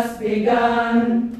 just begun.